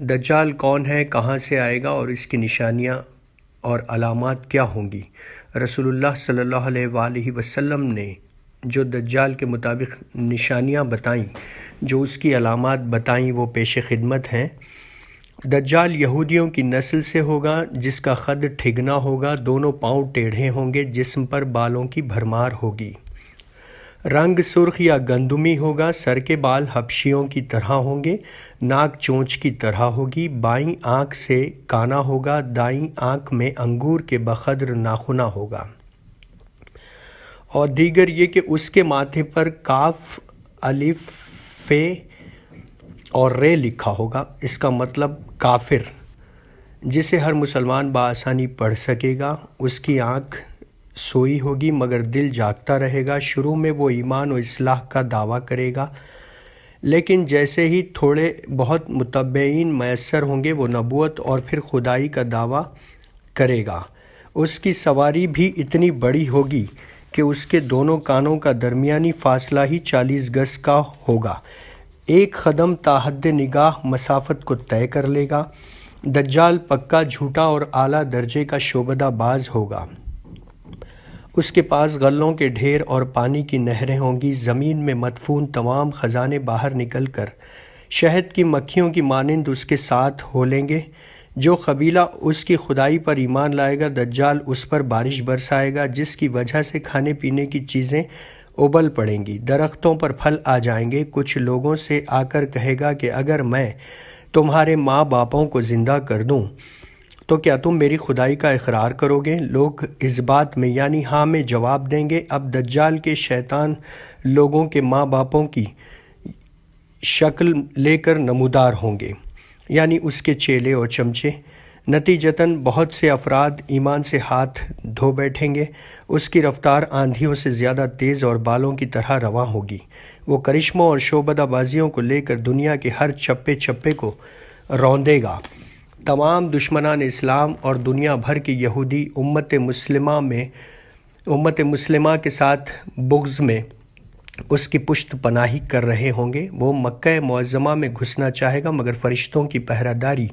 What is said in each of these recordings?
दज्जाल कौन है, कहाँ से आएगा और इसकी निशानियाँ और अलामत क्या होंगी? रसूलुल्लाह सल्लल्लाहु अलैहि वसल्लम ने जो दज्जाल के मुताबिक निशानियाँ बताईं, जो उसकी अलामत बताईं, वो पेश खिदमत हैं। दज्जाल यहूदियों की नस्ल से होगा, जिसका ख़द ठिगना होगा, दोनों पाँव टेढ़े होंगे, जिस्म पर बालों की भरमार होगी। रंग सुर्ख या गंदुमी होगा, सर के बाल हबशियों की तरह होंगे, नाक चोंच की तरह होगी, बाईं आँख से काना होगा, दाईं आँख में अंगूर के बखद्र नाखुना होगा। और दीगर ये कि उसके माथे पर काफ, अलिफ, फे और रे लिखा होगा। इसका मतलब काफिर, जिसे हर मुसलमान बसानी पढ़ सकेगा। उसकी आँख सोई होगी, मगर दिल जागता रहेगा। शुरू में वो ईमान और इसलाह का दावा करेगा, लेकिन जैसे ही थोड़े बहुत मुतबैन मैसर होंगे, वो नबूत और फिर खुदाई का दावा करेगा। उसकी सवारी भी इतनी बड़ी होगी कि उसके दोनों कानों का दरमियानी फासला ही चालीस गज का होगा। एक कदम ताहद निगाह मसाफत को तय कर लेगा। दज्जाल पक्का झूठा और आला दर्जे का शोबदा बाज होगा। उसके पास गलों के ढेर और पानी की नहरें होंगी, ज़मीन में मदफून तमाम ख़जाने बाहर निकल कर शहद की मक्खियों की मानंद उसके साथ हो लेंगे जो कबीला उसकी खुदाई पर ईमान लाएगा, दज्जाल उस पर बारिश बरसाएगा, जिसकी वजह से खाने पीने की चीज़ें उबल पड़ेंगी। दरख्तों पर फल आ जाएँगे। कुछ लोगों से आकर कहेगा कि अगर मैं तुम्हारे माँ बापों को ज़िंदा कर दूँ तो क्या तुम मेरी खुदाई का इकरार करोगे? लोग इस बात में, यानी हाँ में जवाब देंगे, अब दज्जाल के शैतान लोगों के माँ बापों की शक्ल लेकर नमूदार होंगे, यानी उसके चेले और चमचे। नतीजतन बहुत से अफराद ईमान से हाथ धो बैठेंगे। उसकी रफ्तार आंधियों से ज़्यादा तेज़ और बालों की तरह रवा होगी। वो करिश्मों और शोबदाबाजियों को लेकर दुनिया के हर चप्पे चप्पे को रौंदेगा। तमाम दुश्मनान इस्लाम और दुनिया भर की यहूदी उम्मत मुस्लिमा में, उम्मत मुस्लिमा के साथ बुग्ज़ में उसकी पुश्त पनाही कर रहे होंगे। वो मक्का मुज़मा में घुसना चाहेगा, मगर फ़रिश्तों की पहरादारी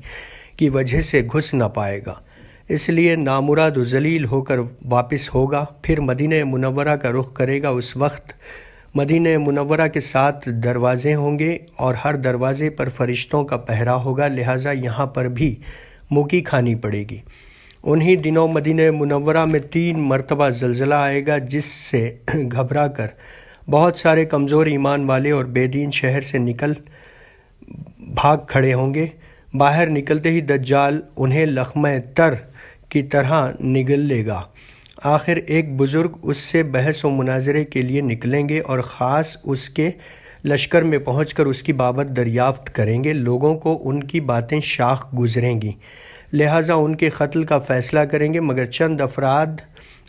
की वजह से घुस ना पाएगा। इसलिए नामुराद जलील होकर वापस होगा, फिर मदीन मुनवरा का रुख करेगा। उस वक्त मदीन मुनवरा के साथ दरवाज़े होंगे और हर दरवाज़े पर फरिश्तों का पहरा होगा, लिहाजा यहाँ पर भी मुकी खानी पड़ेगी। उन्हीं दिनों मदीन मुनवरा में तीन मरतबा जलज़ला आएगा, जिससे घबरा कर बहुत सारे कमज़ोर ईमान वाले और बेदीन शहर से निकल भाग खड़े होंगे। बाहर निकलते ही दज्जाल उन्हें लखम तर की तरह निगल लेगा। आखिर एक बुज़ुर्ग उससे बहस व मुनाजरे के लिए निकलेंगे और ख़ास उसके लश्कर में पहुंचकर उसकी बाबत दरियाफ्त करेंगे। लोगों को उनकी बातें शाख गुजरेंगी। लिहाजा उनके कत्ल का फ़ैसला करेंगे, मगर चंद अफराद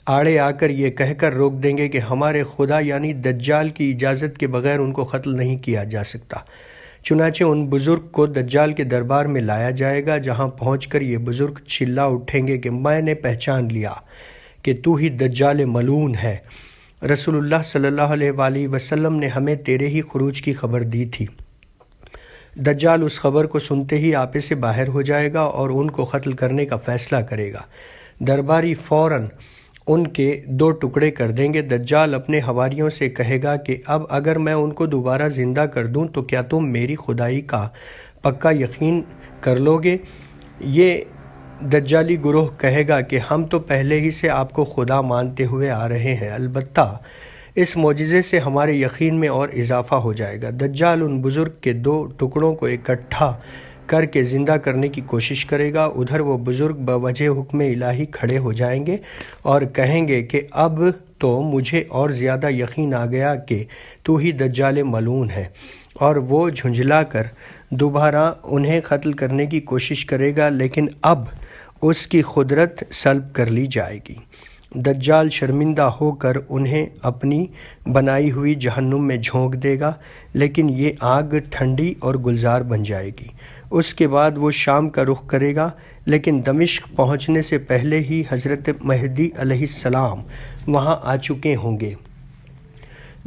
आड़े आकर ये कहकर रोक देंगे कि हमारे खुदा यानी दज्जाल की इजाज़त के बगैर उनको कत्ल नहीं किया जा सकता। चुनाचे उन बुज़ुर्ग को दज्जाल के दरबार में लाया जाएगा, जहाँ पहुंचकर ये बुज़ुर्ग चिल्ला उठेंगे कि मैंने पहचान लिया। कि तू ही दज्जाल मलून है। रसूलुल्लाह सल्लल्लाहु अलैहि वसल्लम ने हमें तेरे ही खरूज की खबर दी थी। दज्जाल उस खबर को सुनते ही आपे से बाहर हो जाएगा और उनको कत्ल करने का फ़ैसला करेगा। दरबारी फ़ौरन उनके दो टुकड़े कर देंगे। दज्जाल अपने हवारियों से कहेगा कि अब अगर मैं उनको दोबारा ज़िंदा कर दूँ तो क्या तुम मेरी खुदाई का पक्का यकीन कर लोगे? ये दज्जाली गुरोह कहेगा कि हम तो पहले ही से आपको खुदा मानते हुए आ रहे हैं। अलबत्ता, इस मोजे से हमारे यकीन में और इजाफा हो जाएगा। दज्जाल उन बुज़ुर्ग के दो टुकड़ों को इकट्ठा करके ज़िंदा करने की कोशिश करेगा। उधर वो बुज़ुर्ग बवजह हुक्म इलाही खड़े हो जाएँगे और कहेंगे कि अब तो मुझे और ज़्यादा यकीन आ गया कि तू ही दज्जाल मलून है और वो झुंझला कर दोबारा उन्हें कत्ल करने की कोशिश करेगा। लेकिन अब उसकी कुदरत सल्ब कर ली जाएगी। दज्जाल शर्मिंदा होकर उन्हें अपनी बनाई हुई जहन्नुम में झोंक देगा, लेकिन ये आग ठंडी और गुलजार बन जाएगी। उसके बाद वो शाम का रुख करेगा, लेकिन दमिश्क पहुँचने से पहले ही हज़रत महदी अलैहिस्सलाम वहाँ आ चुके होंगे।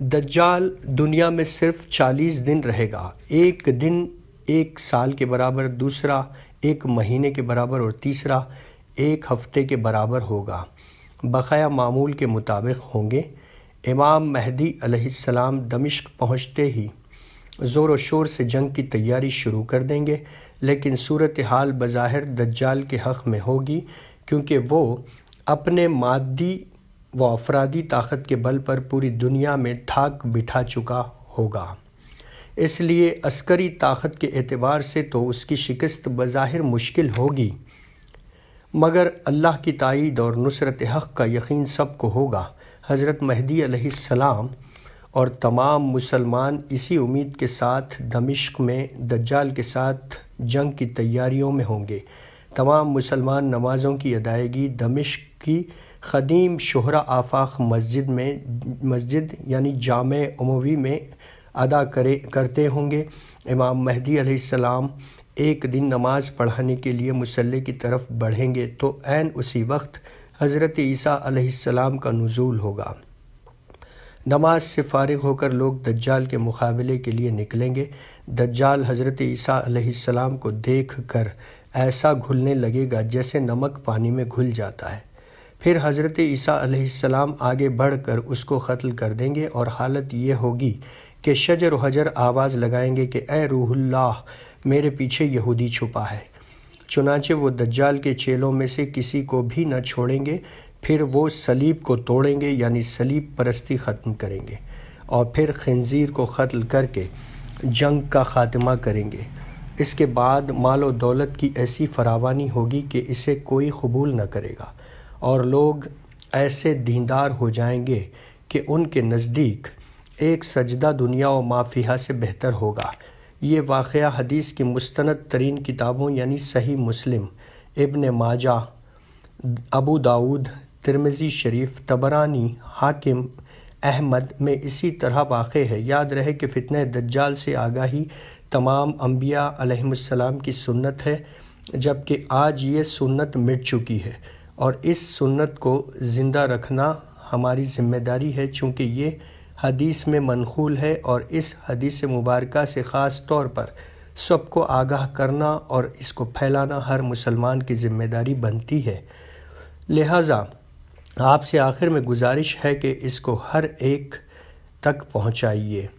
दज्जाल दुनिया में सिर्फ़ चालीस दिन रहेगा, एक दिन एक साल के बराबर, दूसरा एक महीने के बराबर और तीसरा एक हफ़्ते के बराबर होगा। बकाया मामूल के मुताबिक होंगे। इमाम महदी अलैहिस्सलाम दमिश्क पहुँचते ही ज़ोर व शोर से जंग की तैयारी शुरू कर देंगे, लेकिन सूरत हाल बज़ाहिर दज्जाल के हक़ में होगी, क्योंकि वो अपने मादी व अफरादी ताकत के बल पर पूरी दुनिया में थाक बिठा चुका होगा। इसलिए अस्करी ताकत के एतबार से तो उसकी शिकस्त बज़ाहिर मुश्किल होगी। मगर अल्लाह की तायद और नुसरत हक़ का यकीन सबको होगा। हज़रत महदी अलैहिस्सलाम और तमाम मुसलमान इसी उम्मीद के साथ दमिश्क में दज्जाल के साथ जंग की तैयारियों में होंगे। तमाम मुसलमान नमाज़ों की अदायगी दमिश्क की ख़दीम शहरा आफाक मस्जिद में, मस्जिद यानी जाम उमवी में अदा करे, करते होंगे। इमाम महदी अलैहिस्सलाम एक दिन नमाज़ पढ़ाने के लिए मुसल्ले की तरफ़ बढ़ेंगे तो ऐन उसी वक्त हज़रत ईसा अलैहिस्सलाम का नज़ूल होगा। नमाज़ से फारिग होकर लोग दज्जाल के मुकाबले के लिए निकलेंगे। दज्जाल हज़रत ईसा अलैहिस्सलाम को देख कर ऐसा घुलने लगेगा जैसे नमक पानी में घुल जाता है। फिर हज़रत ईसा अलैहिस्सलाम आगे बढ़कर उसको क़त्ल कर देंगे और हालत ये होगी कि शजर हजर आवाज़ लगाएँगे कि, ए रूहुल्लाह, मेरे पीछे यहूदी छुपा है। चुनाचे वो दज्जाल के चेलों में से किसी को भी न छोड़ेंगे, फिर वो सलीब को तोड़ेंगे, यानी सलीब परस्ती ख़त्म करेंगे और फिर खंजीर को क़त्ल करके जंग का ख़ात्मा करेंगे। इसके बाद माल व दौलत की ऐसी फरावानी होगी कि इसे कोई कबूल न करेगा और लोग ऐसे दीनदार हो जाएँगे कि उनके नज़दीक एक सजदा दुनिया व माफिया से बेहतर होगा। ये वाक़ हदीस की मुस्ंद तरीन किताबों, यानी सही मुस्लिम, इबन माजा, अबू दाऊद, तिरमज़ी शरीफ, तबरानी, हाकिम, अहमद में इसी तरह वाक़ है। याद रहे कि फ़ितन दज्जाल से आगाही तमाम अम्बिया अलैहिस्सलाम की सुन्नत है, जबकि आज ये सुन्नत मिट चुकी है और इस सुन्नत को ज़िंदा रखना हमारी ज़िम्मेदारी है, चूँकि ये हदीस में मनखूल है और इस हदीस मुबारक से ख़ास तौर पर सबको आगाह करना और इसको फैलाना हर मुसलमान की ज़िम्मेदारी बनती है। लिहाजा आपसे आखिर में गुजारिश है कि इसको हर एक तक पहुँचाइए।